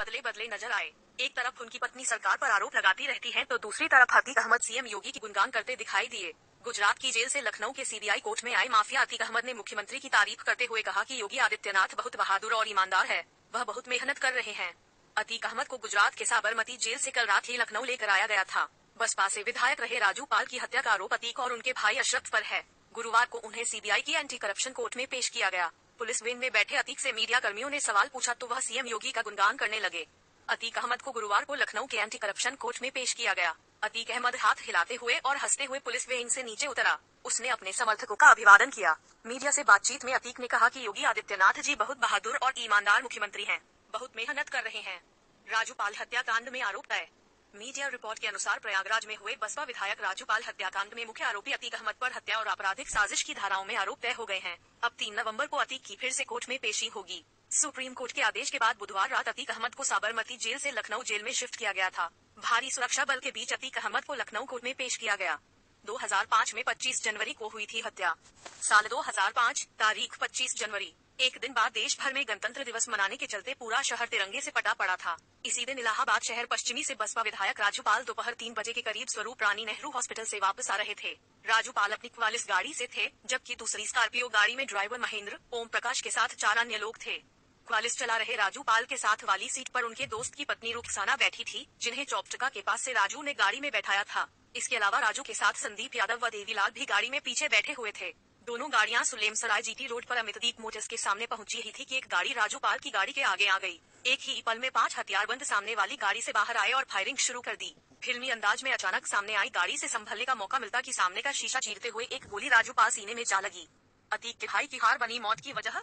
बदले बदले नज़र आए। एक तरफ़ उनकी पत्नी सरकार पर आरोप लगाती रहती है तो दूसरी तरफ़ अतीक अहमद सीएम योगी की गुणगान करते दिखाई दिए। गुजरात की जेल से लखनऊ के सीबीआई कोर्ट में आए माफिया अतीक अहमद ने मुख्यमंत्री की तारीफ़ करते हुए कहा कि योगी आदित्यनाथ बहुत बहादुर और ईमानदार है। वह बहुत मेहनत कर रहे हैं। अतीक अहमद को गुजरात के साबरमती जेल से कल रात ही लखनऊ लेकर आया गया था। बसपा से विधायक रहे राजू पाल की हत्या का आरोप अतीक और उनके भाई अशरफ पर है। गुरुवार को उन्हें सीबीआई की एंटी करप्शन कोर्ट में पेश किया गया। पुलिस वेन में बैठे अतीक से मीडिया कर्मियों ने सवाल पूछा तो वह सीएम योगी का गुणगान करने लगे। अतीक अहमद को गुरुवार को लखनऊ के एंटी करप्शन कोर्ट में पेश किया गया। अतीक अहमद हाथ हिलाते हुए और हँसते हुए पुलिस वेन से नीचे उतरा। उसने अपने समर्थकों का अभिवादन किया। मीडिया से बातचीत में अतीक ने कहा कि योगी आदित्यनाथ जी बहुत बहादुर और ईमानदार मुख्यमंत्री हैं। बहुत मेहनत कर रहे हैं। राजूपाल हत्याकांड में आरोप तय मीडिया रिपोर्ट के अनुसार प्रयागराज में हुए बसपा विधायक राजूपाल हत्याकांड में मुख्य आरोपी अतीक अहमद पर हत्या और आपराधिक साजिश की धाराओं में आरोप तय हो गए हैं। अब तीन नवंबर को अतीक की फिर से कोर्ट में पेशी होगी। सुप्रीम कोर्ट के आदेश के बाद बुधवार रात अतीक अहमद को साबरमती जेल से लखनऊ जेल में शिफ्ट किया गया था। भारी सुरक्षा बल के बीच अतीक अहमद को लखनऊ कोर्ट में पेश किया गया। 2005 में 25 जनवरी को हुई थी हत्या। साल 2005 तारीख 25 जनवरी। एक दिन बाद देश भर में गणतंत्र दिवस मनाने के चलते पूरा शहर तिरंगे से पटा पड़ा था। इसी दिन इलाहाबाद शहर पश्चिमी से बसपा विधायक राजूपाल दोपहर तीन बजे के करीब स्वरूप रानी नेहरू हॉस्पिटल से वापस आ रहे थे। राजूपाल अपनी क्वालिस गाड़ी से थे, जबकि दूसरी स्कॉर्पियो गाड़ी में ड्राइवर महेंद्र, ओम प्रकाश के साथ चार अन्य लोग थे। क्वालिस चला रहे राजू पाल के साथ वाली सीट पर उनके दोस्त की पत्नी रुखसाना बैठी थी, जिन्हें चौपटका के पास से राजू ने गाड़ी में बैठाया था। इसके अलावा राजू के साथ संदीप यादव व देवीलाल भी गाड़ी में पीछे बैठे हुए थे। दोनों गाड़ियाँ सुलेम सराय जीटी रोड पर अमितदीप मोटर्स के सामने पहुँची ही थी कि एक गाड़ी राजू पाल की गाड़ी के आगे आ गई। एक ही पल में पाँच हथियारबंद सामने वाली गाड़ी से बाहर आए और फायरिंग शुरू कर दी। फिल्मी अंदाज में अचानक सामने आई गाड़ी से संभलने का मौका मिलता कि सामने का शीशा चीरते हुए एक गोली राजू पाल सीने में जा लगी। अतीक के भाई की हार बनी मौत की वजह?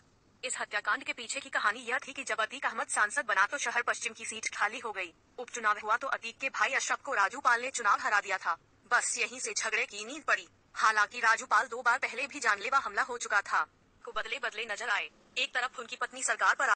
इस हत्याकांड के पीछे की कहानी यह थी कि जब अतीक अहमद सांसद बना तो शहर पश्चिम की सीट खाली हो गई। उपचुनाव हुआ तो अतीक के भाई अशरफ को राजू पाल ने चुनाव हरा दिया था। बस यहीं से झगड़े की नींद पड़ी। हालाँकि राजू पाल दो बार पहले भी जानलेवा हमला हो चुका था। को बदले बदले नज़र आए। एक तरफ़ उनकी पत्नी सरकार पर